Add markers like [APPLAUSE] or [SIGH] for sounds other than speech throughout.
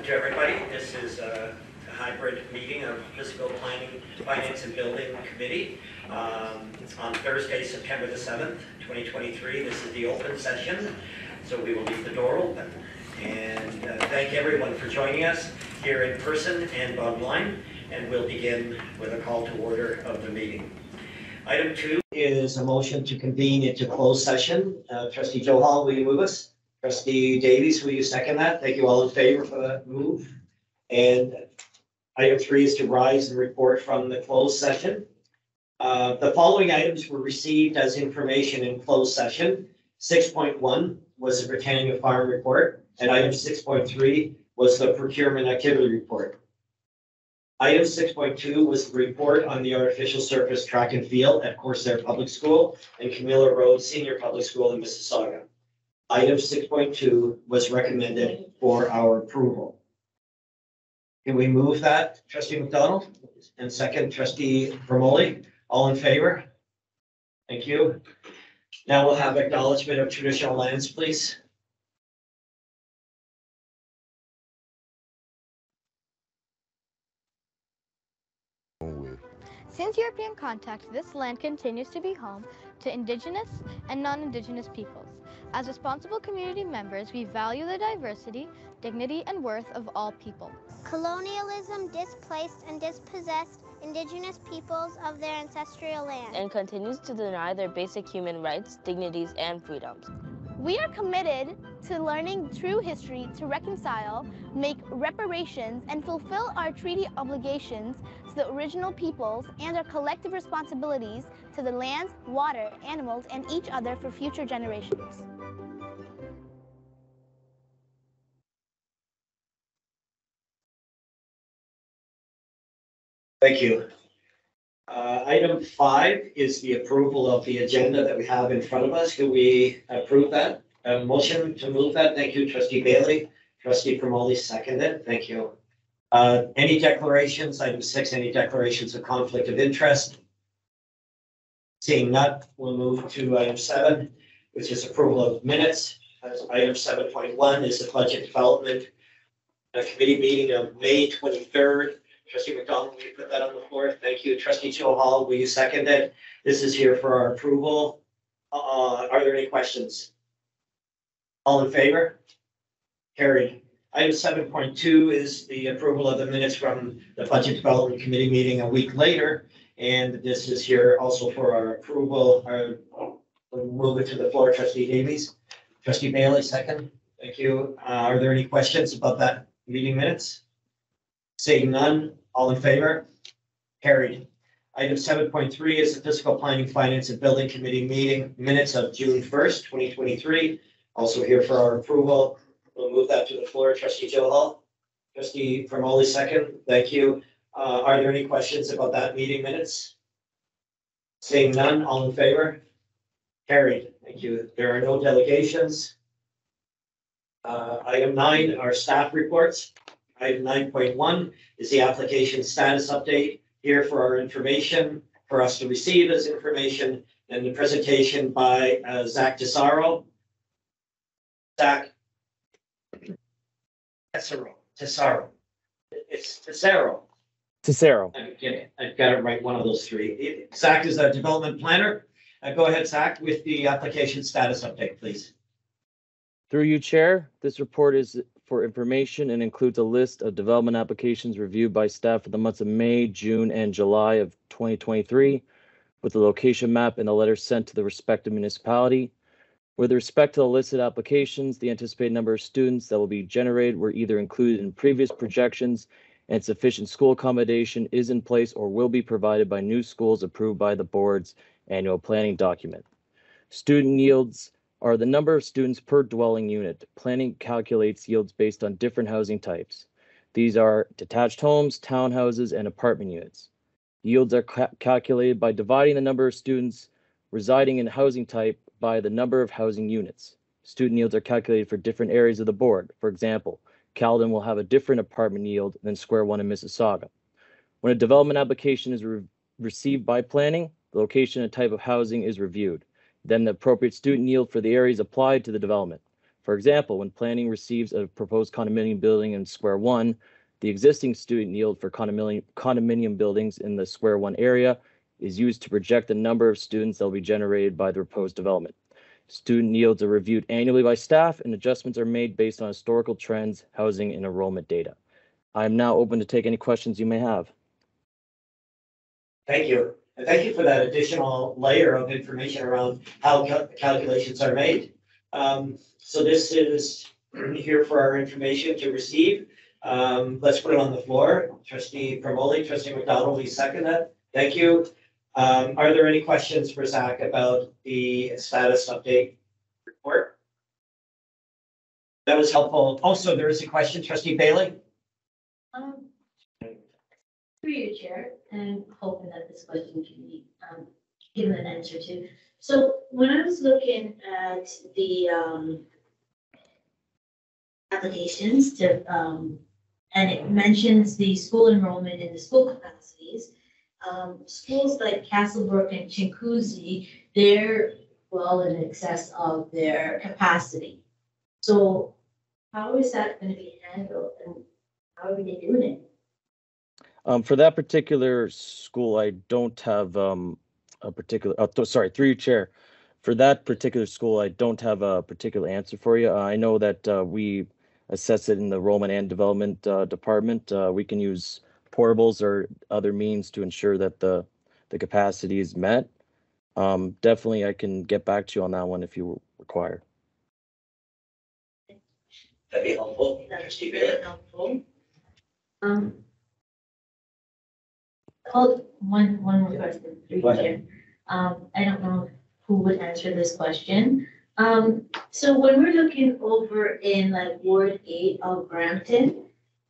welcome to everybody. This is a hybrid meeting of Physical Planning, Finance and Building Committee um, on Thursday, September the 7th, 2023. This is the open session, so we will leave the door open. And uh, thank everyone for joining us here in person and online, and we'll begin with a call to order of the meeting. Item two is a motion to convene into closed session. Uh, Trustee Johal, will you move us? Trustee Davies, will you second that? Thank you all in favor for that move. And item three is to rise and report from the closed session. Uh, the following items were received as information in closed session. Six point one was the Britannia Farm report, and item six point three was the procurement activity report. Item six point two was the report on the artificial surface track and field at Corsair Public School and Camilla Road Senior Public School in Mississauga. Item six point two was recommended for our approval. Can we move that, trustee McDonald? And second, trustee Promoli, all in favor? Thank you. Now we'll have acknowledgement of traditional lands, please. Since European contact, this land continues to be home to Indigenous and non-Indigenous peoples. As responsible community members, we value the diversity, dignity, and worth of all people. Colonialism displaced and dispossessed indigenous peoples of their ancestral land. and continues to deny their basic human rights, dignities, and freedoms. We are committed to learning true history to reconcile, make reparations, and fulfill our treaty obligations to the original peoples and our collective responsibilities to the lands, water, animals, and each other for future generations. Thank you. Uh, item five is the approval of the agenda that we have in front of us. Can we approve that? A motion to move that? Thank you, trustee Bailey. Trustee Promoli seconded. Thank you. Uh, any declarations? Item six, any declarations of conflict of interest? Seeing none, we'll move to item seven, which is approval of minutes. As Item seven point one is the budget development uh, committee meeting of May twenty-third, Trustee McDonald, will you put that on the floor? Thank you. Trustee Johal, will you second it? This is here for our approval. Uh, are there any questions? All in favor? Carried. Item seven point two is the approval of the minutes from the Budget Development Committee meeting a week later. And this is here also for our approval. Uh, we'll move it to the floor. Trustee Davies, trustee Bailey, second. Thank you. Uh, are there any questions about that meeting minutes? Seeing none, all in favor? Carried. Item seven point three is the Physical Planning, Finance and Building Committee meeting minutes of June first, twenty twenty-three. Also here for our approval. We'll move that to the floor. Trustee Johal. Trustee Promoli second. Thank you. Uh, are there any questions about that meeting minutes? Seeing none, all in favor? Carried. Thank you. There are no delegations. Uh, item nine are staff reports. Item nine point one is the application status update here for our information, for us to receive as information, and the presentation by uh, Zach Tesaro. Zach. Tesaro, Tesaro. It's Tesaro. I'm getting, I've got it right, one of those three. Zach is a development planner. Uh, go ahead, Zach, with the application status update, please. Through you, Chair, this report is for information and includes a list of development applications reviewed by staff for the months of May, June, and July of 2023, with the location map and a letter sent to the respective municipality. With respect to the listed applications, the anticipated number of students that will be generated were either included in previous projections and sufficient school accommodation is in place or will be provided by new schools approved by the board's annual planning document. Student yields are the number of students per dwelling unit. Planning calculates yields based on different housing types. These are detached homes, townhouses, and apartment units. Yields are ca- calculated by dividing the number of students residing in housing type by the number of housing units. Student yields are calculated for different areas of the board. For example, Caledon will have a different apartment yield than Square One in Mississauga. When a development application is re- received by planning, the location and type of housing is reviewed. Then the appropriate student yield for the areas applied to the development. For example, when planning receives a proposed condominium building in Square One, the existing student yield for condominium, condominium buildings in the Square One area is used to project the number of students that will be generated by the proposed development. Student yields are reviewed annually by staff and adjustments are made based on historical trends, housing, and enrollment data. I am now open to take any questions you may have. Thank you. And thank you for that additional layer of information around how cal- calculations are made. Um, so this is here for our information to receive. Um, let's put it on the floor. Trustee Promoli, trustee McDonald, we second that. Thank you. Um, are there any questions for Zach about the status update report? That was helpful. Also, there is a question, trustee Bailey? Um, through you, Chair, and hoping that this question can be, um, given an answer to. So when I was looking at the, um, applications to, um, and it mentions the school enrollment and the school capacities, um, schools like Castlebrook and Chinguacousy, they're well in excess of their capacity. So how is that gonna be handled and how are they doing it? Um, for that particular school, I don't have, um, a particular, oh, th- sorry, through your chair. For that particular school, I don't have a particular answer for you. Uh, I know that, uh, we assess it in the enrollment and development, uh, department. Uh, we can use portables or other means to ensure that the, the capacity is met. Um, definitely, I can get back to you on that one if you require. That'd be helpful. That's Trustee very Bailey? helpful. Um. Oh, one, one more question, through Go you, ahead. Chair. Um, I don't know who would answer this question. Um, so when we're looking over in like Ward eight of Brampton,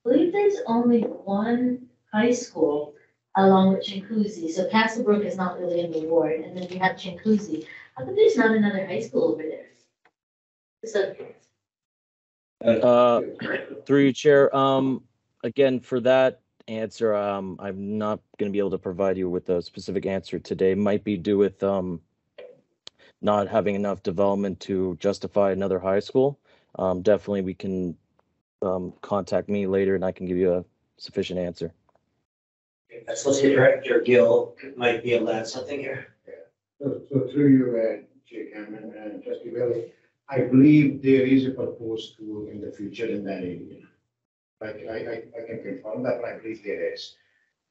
I believe there's only one high school along with Chinguacousy. So Castlebrook is not really in the ward, and then we have Chinguacousy. How come there's not another high school over there? So, Uh, through you, Chair, um, again, for that answer, um, I'm not gonna be able to provide you with a specific answer today. Might be due with, um, not having enough development to justify another high school. Um, definitely we can, um, contact me later and I can give you a sufficient answer. Associate Director Gill might be able to add something here. So, so through you, uh, Chair Cameron and Trustee Bailey, I believe there is a proposed school in the future in that area. I, I, I can confirm that, I believe there is.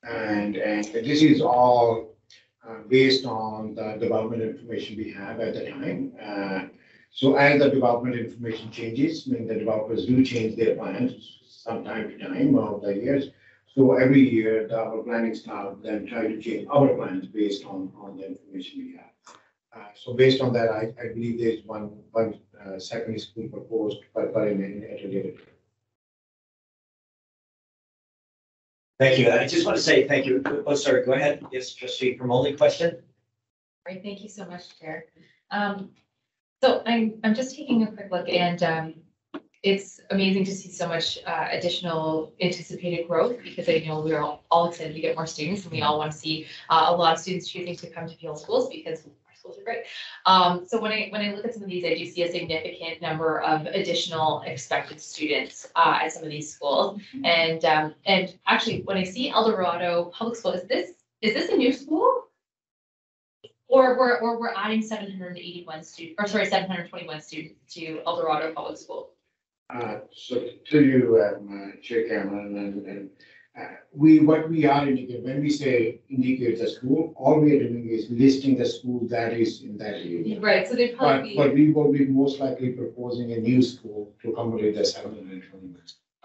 And, and this is all, uh, based on the development information we have at the time. Uh, so as the development information changes, when the developers do change their plans from time to time over the years. So every year, the- our planning staff then try to change our plans based on, on the information we have. Uh, so based on that, I, I believe there's one, one, uh, secondary school proposed, but, but in, in, at a later. Thank you. I just want to say thank you. Oh, sorry, go ahead. Yes, trustee Promoli, question? Right, thank you so much, Chair. Um, so I'm, I'm just taking a quick look and, um, it's amazing to see so much, uh, additional anticipated growth because I know we're all, all excited to get more students and we all want to see, uh, a lot of students choosing to come to Peel schools because our schools are great. Um, so when I, when I look at some of these, I do see a significant number of additional expected students, uh, at some of these schools. And, um, and actually, when I see El Dorado Public School, is this, is this a new school? Or we're, or we're adding seven hundred and eighty-one student, or sorry, seven hundred and twenty-one students to El Dorado Public School. Uh, so to you, um, uh, Chair Cameron, and, and, uh, we, what we are indicating, when we say indicate the school, all we are doing is listing the school that is in that area. Right, so they'd But, probably but be, we will be most likely proposing a new school to accommodate the seven hundred and twenty.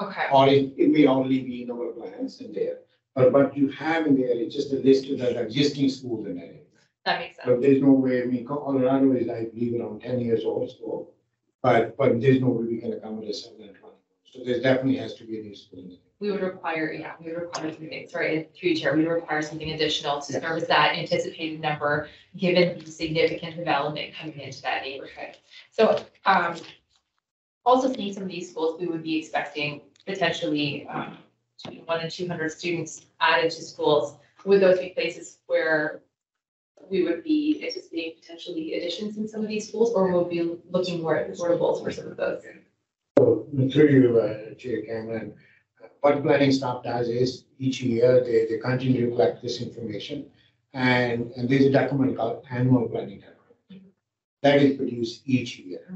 okay, Or it, it may only be in our plans in there, but what you have in there is just a list of the existing schools in that area. that makes sense. But there's no way, I mean, El Dorado is, I believe, around ten years old school. But, but there's no way we can accommodate seven and twenty. So there definitely has to be a new school. We would require, yeah, we would require something, sorry, through you, Chair, we would require something additional to service that anticipated number, given the significant development coming into that neighborhood. So, um, also seeing some of these schools, we would be expecting potentially, um, more than two hundred students added to schools. Would those be places where we would be anticipating potentially additions in some of these schools, or we'll we be looking more at portables for some of those? So through you, uh, Chair Cameron, uh, what planning staff does is each year they, they continue to collect this information. And, and there's a document called annual planning document. That is produced each year.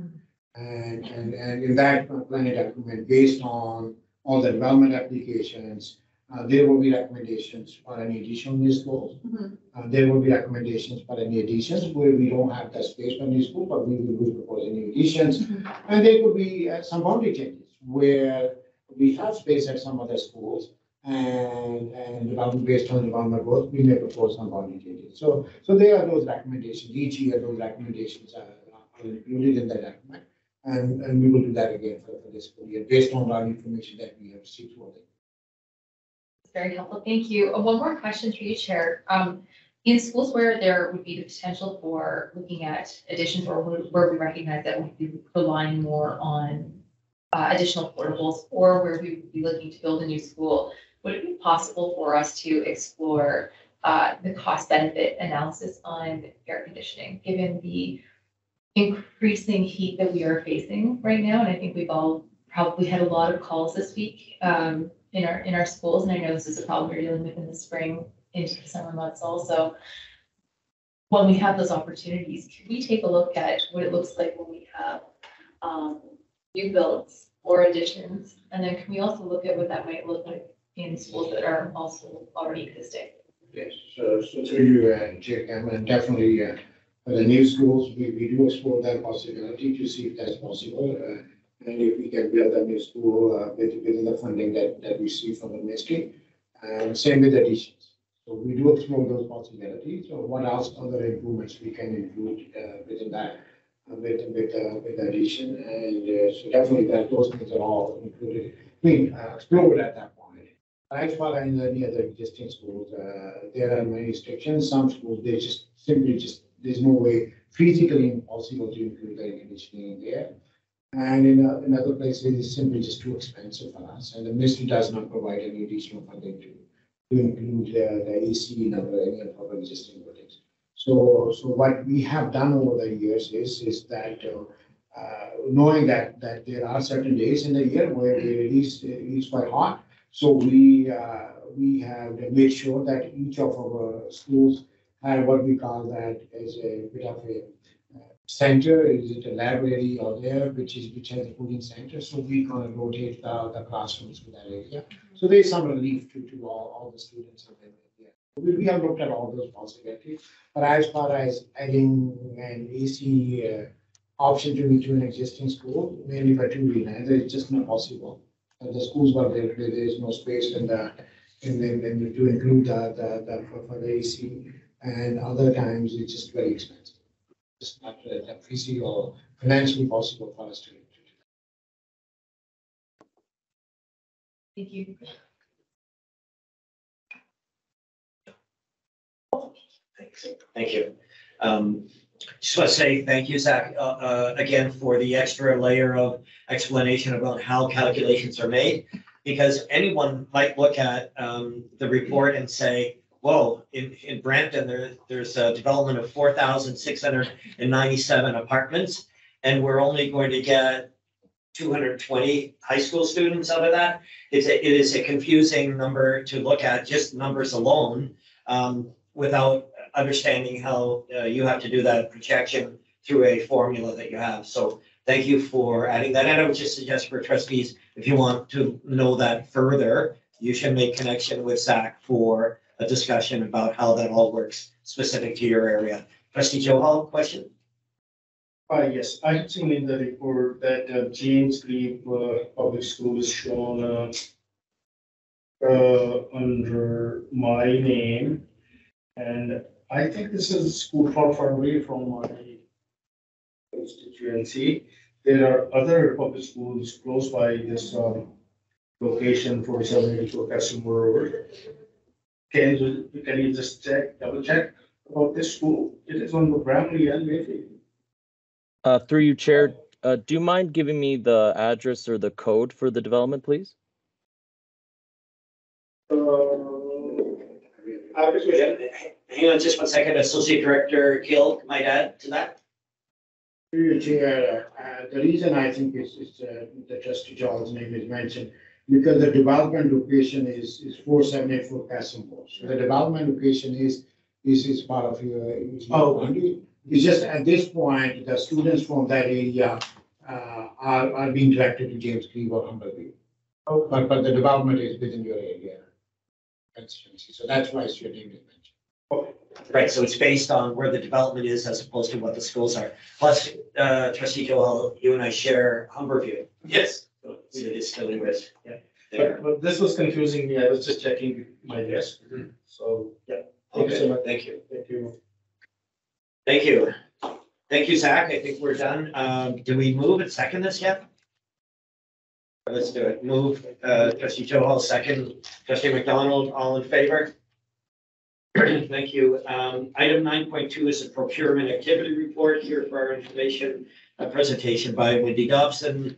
And, and, and in that planning document, based on all the development applications, uh, there will be recommendations for any additional new schools. Mhm. Uh, there will be recommendations for any additions where we don't have the space for new school, but we will be proposing new additions. And there could be uh, some boundary changes where we have space at some other schools and, and development based on development growth, we may propose some boundary changes. So, so there are those recommendations. Each year, those recommendations are are included in the document. And, and we will do that again for, for this school year, based on our information that we have received through the Very helpful, thank you. Uh, One more question for you, Chair. Um, in schools where there would be the potential for looking at additions or where where we recognize that we'd be relying more on uh, additional portables or where we would be looking to build a new school, would it be possible for us to explore uh, the cost benefit analysis on air conditioning, given the increasing heat that we are facing right now? And I think we've all probably had a lot of calls this week um, in our, in our schools, and I know this is a problem we're dealing with in the spring into the summer months also. When we have those opportunities, can we take a look at what it looks like when we have um, new builds or additions? And then can we also look at what that might look like in schools that are also already existing? Yes, so, so through you, uh, Chair Cameron, definitely, uh, for the new schools, we, we do explore that possibility to see if that's possible. uh, And if we can build a new school, uh, with, within the funding that, that we see from the ministry. And same with additions. So we do explore those possibilities. So what else, other improvements we can include, uh, within that, uh, with, with, uh, with addition. And, uh, so definitely that, those things are all included, I mean, uh, explored at that point. As far as any other existing schools, there are many restrictions. Some schools, they just simply just, there's no way physically impossible to include air conditioning in there. And in, uh, in other places, it's simply just too expensive for us. And the ministry does not provide any additional funding to, to include uh, the AC our, any of our existing buildings. So, so what we have done over the years is, is that, uh, uh, knowing that, that there are certain days in the year where it is, it is quite hot, so we, uh, we have made sure that each of our schools have what we call that as a bit of a center, is it a library or there, which is, which has a cooling center, so we kind of rotate the, the classrooms to that area. So there's some relief to, to all, all the students that area. We, we have looked at all those possibilities, but as far as adding an AC, uh, option to, to an existing school, mainly for two reasons, it's just not possible. And the schools were there, there is no space in the, in the, in the- to include the, the, the, for, for the AC. And other times it's just very expensive. It's not uh, that feasible or financially possible for us to. to do. Thank you. Thanks. Thank you. Um, just want to say thank you, Zach, uh, uh, again, for the extra layer of explanation about how calculations are made. Because anyone might look at, um, the report and say, whoa, in, in Brampton, there, there's a development of four thousand six hundred and ninety-seven apartments. And we're only going to get two hundred twenty high school students out of that. It's a, it is a confusing number to look at, just numbers alone, um, without understanding how uh, you have to do that projection through a formula that you have. So thank you for adding that. And I would just suggest for trustees, if you want to know that further, you should make connection with Zach for a discussion about how that all works specific to your area. Trustee Johal, question? Uh, yes, I have seen in the report that uh, James Cleve uh, Public School is shown uh, uh, under my name. And I think this is a school far, far away from my constituency. There are other public schools close by this um, location for seven eighty-four Castlemore Road. Can you, can you just check, double check about this school? It is on the Bramalea and Mayfield. Uh, through you, Chair, uh, do you mind giving me the address or the code for the development, please? Uh, uh, hang on just one second, Associate Director Gill might add to that. Through your chair, uh, the reason I think is, is, uh, the trustee Johal's name is mentioned, because the development location is, is four seven eight four Castlemore. So the development location is, is, is part of your. Oh. It's just at this point, the students from that area, uh, are, are being directed to James Cleve or Humberview. Oh. But, but the development is within your area. constituency. So that's why it's your name is mentioned. Right, so it's based on where the development is as opposed to what the schools are. Plus, uh, trustee Johal, you and I share Humberview. Yes. It is still in risk, yeah. But, but this was confusing me. I was just checking my desk. So, yeah. Thank you so Okay, much. Thank you. Thank you. Thank you. Thank you, Zach. I think we're done. Um, do we move and second this yet? Let's do it. Move, uh, trustee Johal, second, trustee McDonald, all in favor? [CLEARS THROAT] Thank you. Um, item nine point two is a procurement activity report here for our information, a presentation by Wendy Dobson.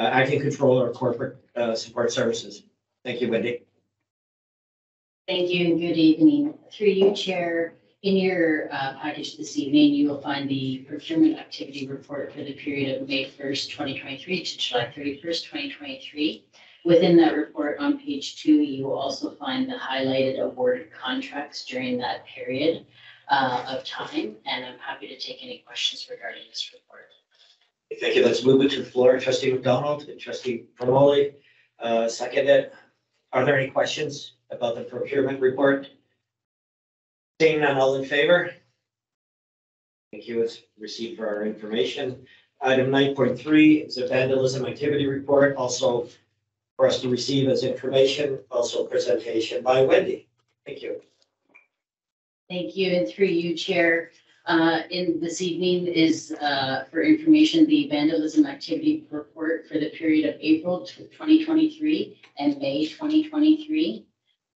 Uh, acting controller of corporate, uh, support services. Thank you, Wendy. Thank you and good evening. Through you, Chair, in your uh, package this evening, you will find the procurement activity report for the period of May first, twenty twenty-three to July thirty-first, twenty twenty-three. Within that report on page two, you will also find the highlighted awarded contracts during that period uh, of time, and I'm happy to take any questions regarding this report. Thank you. Let's move it to the floor. Trustee McDonald and trustee Promoli, uh, seconded. Are there any questions about the procurement report? Seeing none, all in favor? Thank you. It's received for our information. Item nine point three is a vandalism activity report, also for us to receive as information, also presentation by Wendy. Thank you. Thank you, and through you, Chair, uh, in this evening is, uh, for information, the vandalism activity report for the period of April twenty twenty-three and May twenty twenty-three.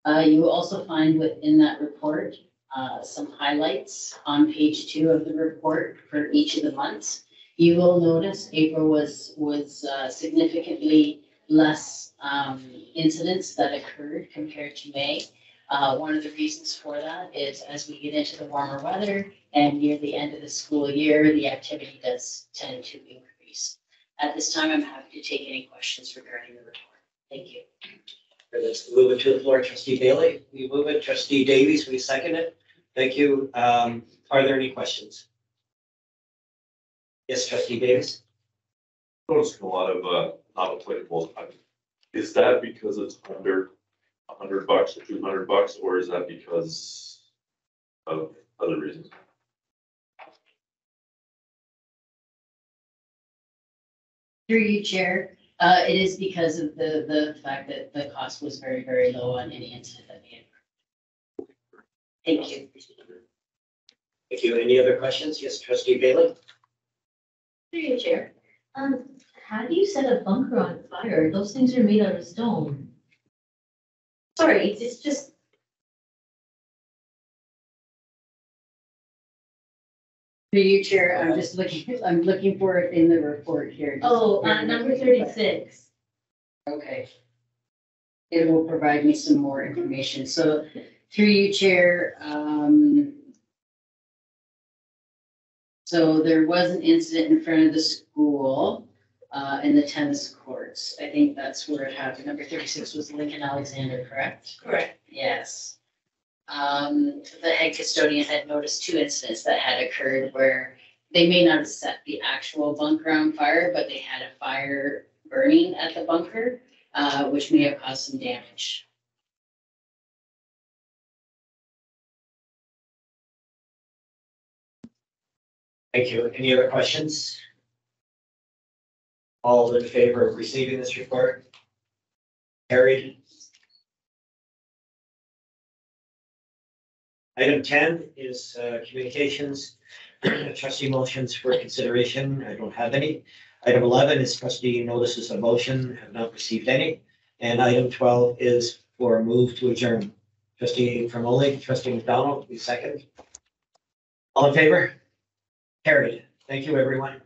Uh, you will also find within that report, uh, some highlights on page two of the report for each of the months. You will notice April was, was, uh, significantly less, um, incidents that occurred compared to May. Uh, one of the reasons for that is as we get into the warmer weather and near the end of the school year, the activity does tend to increase. At this time, I'm happy to take any questions regarding the report. Thank you. Let's move it to the floor. Trustee Bailey, we move it. Trustee Davies, we second it. Thank you. Um, are there any questions? Yes, trustee Davis? Noticed a lot of, uh, not applicable. Is that because it's under a hundred bucks or two hundred bucks, or is that because of other reasons? Through you, Chair, uh, it is because of the, the fact that the cost was very, very low on any incident that we had. Thank you. Thank you. Any other questions? Yes, trustee Bailey? Through your chair, um, how do you set a bunker on fire? Those things are made out of stone. Sorry, it's- just, Through you, Chair, I'm just looking, I'm looking for it in the report here. Just oh, uh, number thirty-six. Okay. It will provide me some more information. So through you, Chair, um, so there was an incident in front of the school, uh, in the tennis courts. I think that's where it happened. Number thirty-six was Lincoln Alexander, correct? Correct. Yes. Um, the head custodian had noticed two incidents that had occurred where they may not have set the actual bunker on fire, but they had a fire burning at the bunker, uh, which may have caused some damage. Thank you. Any other questions? All in favor of receiving this report? Carried. Item ten is uh, communications, [CLEARS THROAT] trustee motions for consideration. I don't have any. Item eleven is trustee notices of motion, have not received any. And item twelve is for a move to adjourn. Trustee Promoli, trustee McDonald, please second. All in favor? Carried. Thank you, everyone.